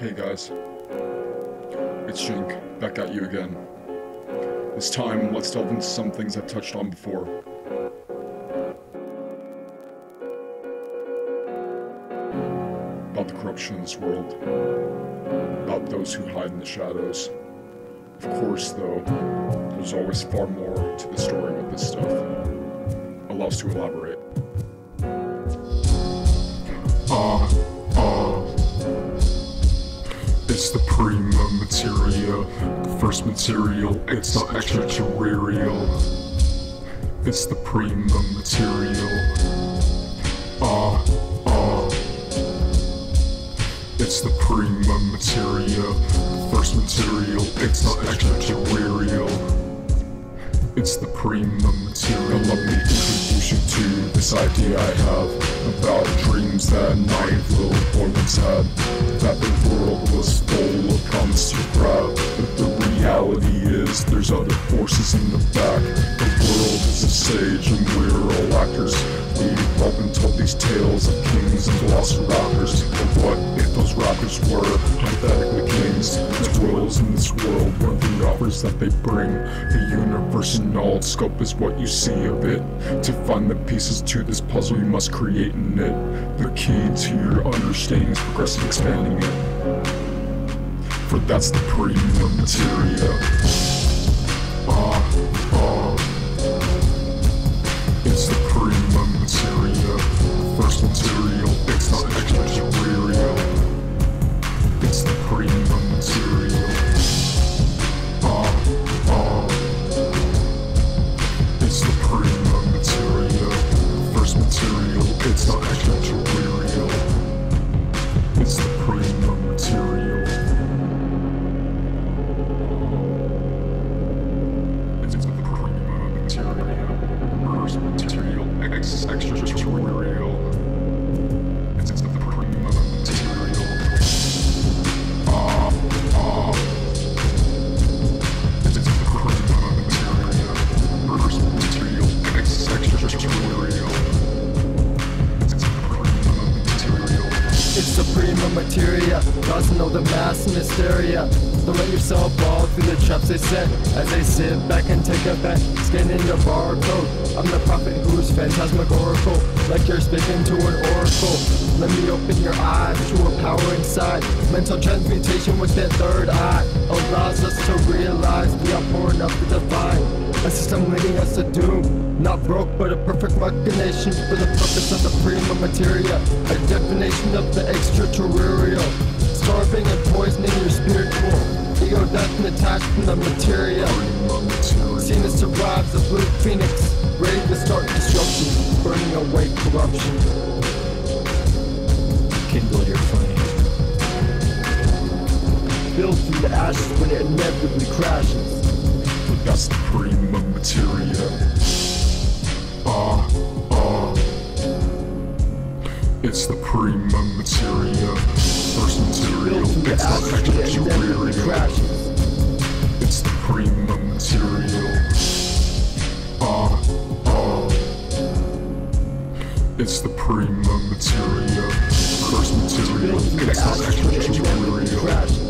Hey guys, it's Gynk, back at you again. This time, let's delve into some things I've touched on before. About the corruption in this world. About those who hide in the shadows. Of course, though, there's always far more to the story with this stuff. Allow us to elaborate. It's the prima materia, the first material, it's not extraterrestrial. It's the prima material. Ah, ah. It's the prima materia, the first material, it's not extraterrestrial. It's the prima material. Let me introduce you to this idea I have about dreams that naive little boy once had. That the world was full of promise to grab. But the reality is there's other forces in the back. The world is a stage and we're all actors. We've all been told these tales of kings and lost rappers. But what if those rappers were kings? The in this world were the offers that they bring. The universe in all its scope is what you see of it. To find the pieces to this puzzle you must create in it. The key to your understanding is progressing, expanding it. For that's the prima materia. Prima materia, doesn't know the mass hysteria. Don't let yourself fall through the traps they set as they sit back and take a bet. Scanning your barcode. I'm the prophet who's phantasmagorical, like you're speaking to an oracle. Let me open your eyes to a power inside. Mental transmutation with that third eye allows us to realize we are born up the divine. A system leading us to doom. Not broke, but a perfect machination for the purpose of the prima materia. A definition of the extraterrestrial. Starving and poisoning your spiritual. Ego death and detached from the materia. Prima materia. Scenus survives the blue phoenix. Ready to start destruction. Burning away corruption. Kindle your flame. Build through the ashes when it inevitably crashes. But that's the prima materia. It's the prima materia. First material, it's not crashes. It's the prima material. Ah, ah. It's the prima materia. First material, it's not ashes